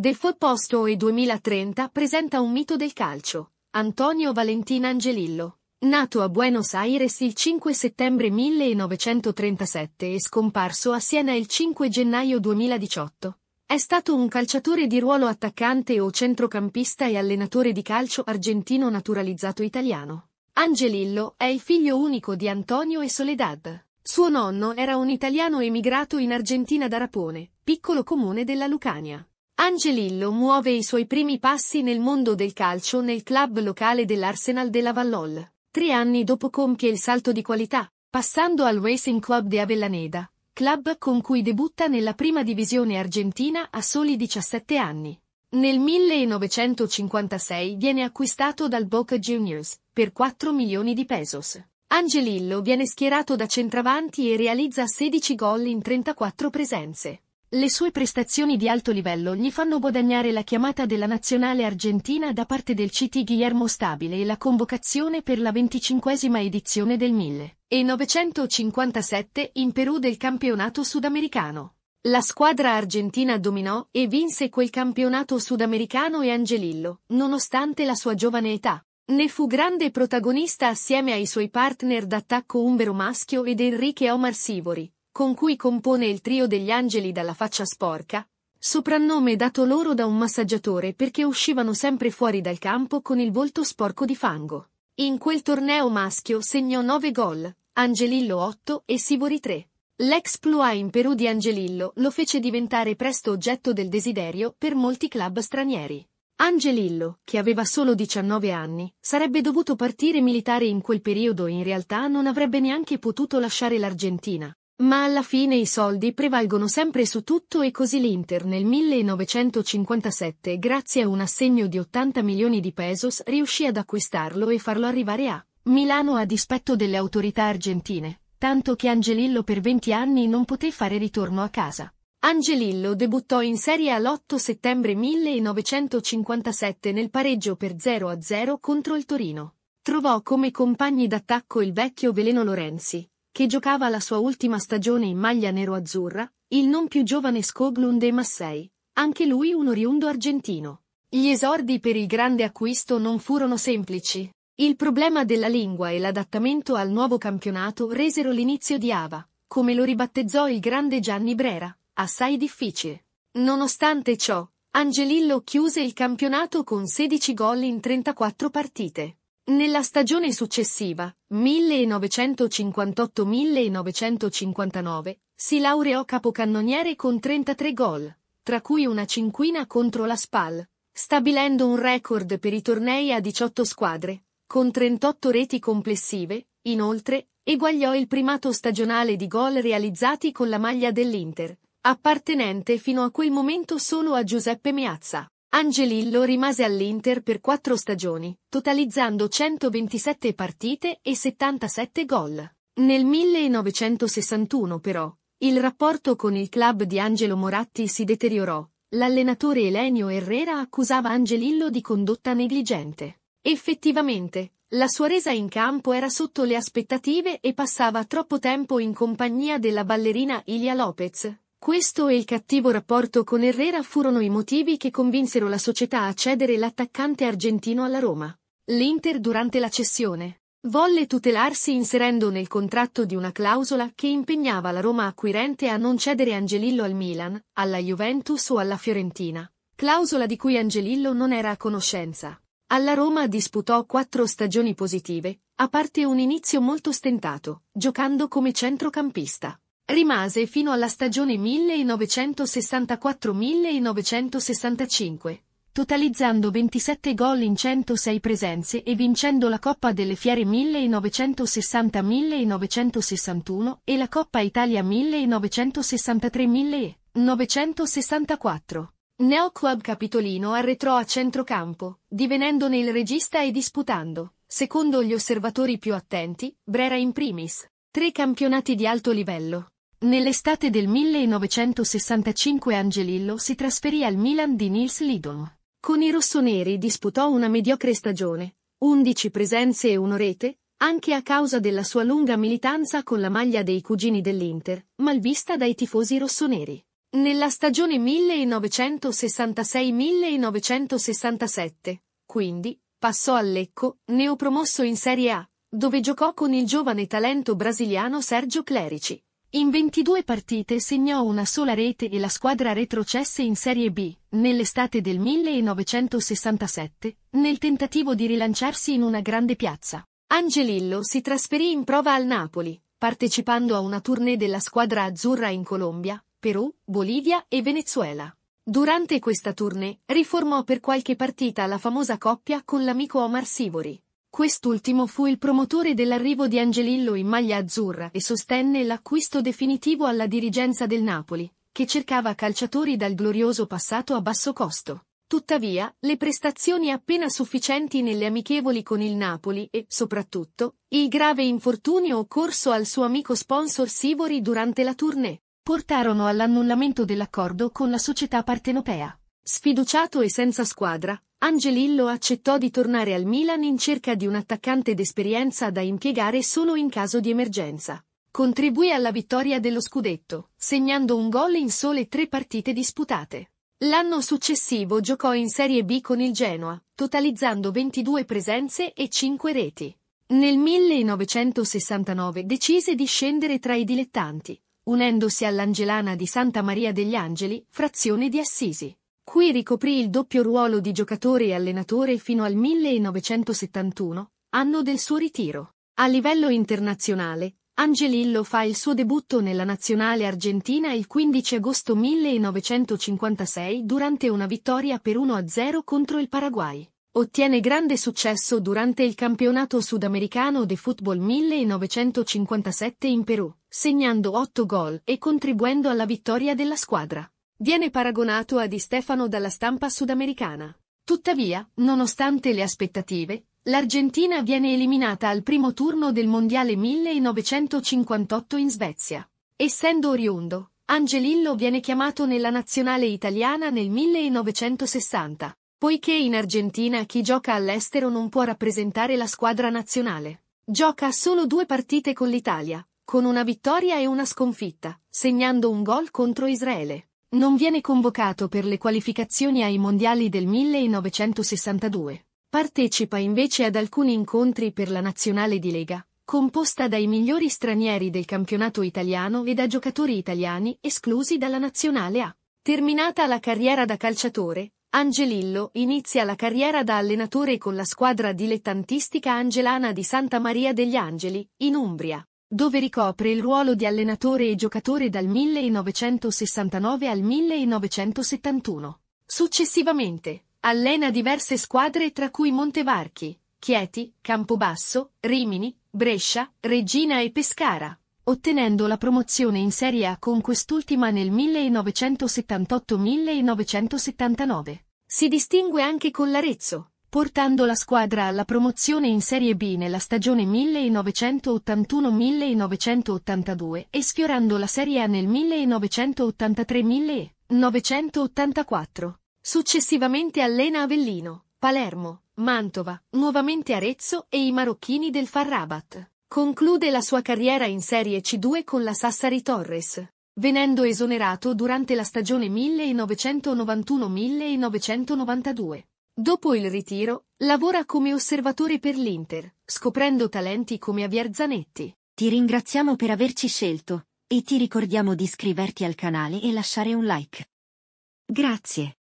The Football Story 2030 presenta un mito del calcio, Antonio Valentina Angelillo. Nato a Buenos Aires il 5 settembre 1937 e scomparso a Siena il 5 gennaio 2018. È stato un calciatore di ruolo attaccante o centrocampista e allenatore di calcio argentino naturalizzato italiano. Angelillo è il figlio unico di Antonio e Soledad. Suo nonno era un italiano emigrato in Argentina da Rapone, piccolo comune della Lucania. Angelillo muove i suoi primi passi nel mondo del calcio nel club locale dell'Arsenal della Vallol. Tre anni dopo compie il salto di qualità, passando al Racing Club de Avellaneda, club con cui debutta nella prima divisione argentina a soli 17 anni. Nel 1956 viene acquistato dal Boca Juniors per 4 milioni di pesos. Angelillo viene schierato da centravanti e realizza 16 gol in 34 presenze. Le sue prestazioni di alto livello gli fanno guadagnare la chiamata della nazionale argentina da parte del CT Guillermo Stabile e la convocazione per la venticinquesima edizione del 1957 in Perù del campionato sudamericano. La squadra argentina dominò e vinse quel campionato sudamericano e Angelillo, nonostante la sua giovane età. Ne fu grande protagonista assieme ai suoi partner d'attacco Umbero Maschio ed Enrique Omar Sivori, con cui compone il trio degli angeli dalla faccia sporca, soprannome dato loro da un massaggiatore perché uscivano sempre fuori dal campo con il volto sporco di fango. In quel torneo maschio segnò 9 gol, Angelillo 8 e Sivori 3. L'exploit in Perù di Angelillo lo fece diventare presto oggetto del desiderio per molti club stranieri. Angelillo, che aveva solo 19 anni, sarebbe dovuto partire militare in quel periodo e in realtà non avrebbe neanche potuto lasciare l'Argentina. Ma alla fine i soldi prevalgono sempre su tutto e così l'Inter nel 1957, grazie a un assegno di 80 milioni di pesos, riuscì ad acquistarlo e farlo arrivare a Milano a dispetto delle autorità argentine, tanto che Angelillo per 20 anni non poté fare ritorno a casa. Angelillo debuttò in Serie A l'8 settembre 1957 nel pareggio per 0-0 contro il Torino. Trovò come compagni d'attacco il vecchio Veleno Lorenzi, che giocava la sua ultima stagione in maglia nero-azzurra, il non più giovane Skoglund e Massei, anche lui un oriundo argentino. Gli esordi per il grande acquisto non furono semplici. Il problema della lingua e l'adattamento al nuovo campionato resero l'inizio di Ava, come lo ribattezzò il grande Gianni Brera assai difficile. Nonostante ciò, Angelillo chiuse il campionato con 16 gol in 34 partite. Nella stagione successiva, 1958-1959, si laureò capocannoniere con 33 gol, tra cui una cinquina contro la SPAL, stabilendo un record per i tornei a 18 squadre, con 38 reti complessive, inoltre, eguagliò il primato stagionale di gol realizzati con la maglia dell'Inter, appartenente fino a quel momento solo a Giuseppe Meazza. Angelillo rimase all'Inter per quattro stagioni, totalizzando 127 partite e 77 gol. Nel 1961 però, il rapporto con il club di Angelo Moratti si deteriorò. L'allenatore Elenio Herrera accusava Angelillo di condotta negligente. Effettivamente, la sua resa in campo era sotto le aspettative e passava troppo tempo in compagnia della ballerina Ilia Lopez, questo e il cattivo rapporto con Herrera furono i motivi che convinsero la società a cedere l'attaccante argentino alla Roma. L'Inter durante la cessione volle tutelarsi inserendo nel contratto di una clausola che impegnava la Roma acquirente a non cedere Angelillo al Milan, alla Juventus o alla Fiorentina, clausola di cui Angelillo non era a conoscenza. Alla Roma disputò quattro stagioni positive, a parte un inizio molto stentato, giocando come centrocampista. Rimase fino alla stagione 1964-1965, totalizzando 27 gol in 106 presenze e vincendo la Coppa delle Fiere 1960-1961 e la Coppa Italia 1963-1964. Nel club capitolino arretrò a centrocampo, divenendone il regista e disputando, secondo gli osservatori più attenti, Brera in primis, tre campionati di alto livello, Nell'estate del 1965 Angelillo si trasferì al Milan di Nils Lidon. Con i rossoneri disputò una mediocre stagione, 11 presenze e una rete, anche a causa della sua lunga militanza con la maglia dei cugini dell'Inter, malvista dai tifosi rossoneri. Nella stagione 1966-1967, quindi, passò al Lecco, neopromosso in Serie A, dove giocò con il giovane talento brasiliano Sergio Clerici. In 22 partite segnò una sola rete e la squadra retrocesse in Serie B, nell'estate del 1967, nel tentativo di rilanciarsi in una grande piazza. Angelillo si trasferì in prova al Napoli, partecipando a una tournée della squadra azzurra in Colombia, Perù, Bolivia e Venezuela. Durante questa tournée riformò per qualche partita la famosa coppia con l'amico Omar Sivori. Quest'ultimo fu il promotore dell'arrivo di Angelillo in maglia azzurra e sostenne l'acquisto definitivo alla dirigenza del Napoli, che cercava calciatori dal glorioso passato a basso costo. Tuttavia, le prestazioni appena sufficienti nelle amichevoli con il Napoli e, soprattutto, il grave infortunio occorso al suo amico sponsor Sivori durante la tournée, portarono all'annullamento dell'accordo con la società partenopea. Sfiduciato e senza squadra, Angelillo accettò di tornare al Milan in cerca di un attaccante d'esperienza da impiegare solo in caso di emergenza. Contribuì alla vittoria dello scudetto, segnando un gol in sole tre partite disputate. L'anno successivo giocò in Serie B con il Genoa, totalizzando 22 presenze e 5 reti. Nel 1969 decise di scendere tra i dilettanti, unendosi all'Angelana di Santa Maria degli Angeli, frazione di Assisi. Qui ricoprì il doppio ruolo di giocatore e allenatore fino al 1971, anno del suo ritiro. A livello internazionale, Angelillo fa il suo debutto nella nazionale argentina il 15 agosto 1956 durante una vittoria per 1-0 contro il Paraguay. Ottiene grande successo durante il campionato sudamericano de football 1957 in Perù, segnando 8 gol e contribuendo alla vittoria della squadra. Viene paragonato a Di Stefano dalla stampa sudamericana. Tuttavia, nonostante le aspettative, l'Argentina viene eliminata al primo turno del Mondiale 1958 in Svezia. Essendo oriundo, Angelillo viene chiamato nella nazionale italiana nel 1960, poiché in Argentina chi gioca all'estero non può rappresentare la squadra nazionale. Gioca solo due partite con l'Italia, con una vittoria e una sconfitta, segnando un gol contro Israele. Non viene convocato per le qualificazioni ai mondiali del 1962. Partecipa invece ad alcuni incontri per la nazionale di Lega, composta dai migliori stranieri del campionato italiano e da giocatori italiani esclusi dalla nazionale A. Terminata la carriera da calciatore, Angelillo inizia la carriera da allenatore con la squadra dilettantistica angelana di Santa Maria degli Angeli, in Umbria dove ricopre il ruolo di allenatore e giocatore dal 1969 al 1971. Successivamente, allena diverse squadre tra cui Montevarchi, Chieti, Campobasso, Rimini, Brescia, Regina e Pescara, ottenendo la promozione in Serie A con quest'ultima nel 1978-1979. Si distingue anche con l'Arezzo, portando la squadra alla promozione in Serie B nella stagione 1981-1982 e sfiorando la Serie A nel 1983-1984. Successivamente allena Avellino, Palermo, Mantova, nuovamente Arezzo e i marocchini del Farrabat. Conclude la sua carriera in Serie C2 con la Sassari Torres, venendo esonerato durante la stagione 1991-1992. Dopo il ritiro, lavora come osservatore per l'Inter, scoprendo talenti come Avier Zanetti. Ti ringraziamo per averci scelto e ti ricordiamo di iscriverti al canale e lasciare un like. Grazie.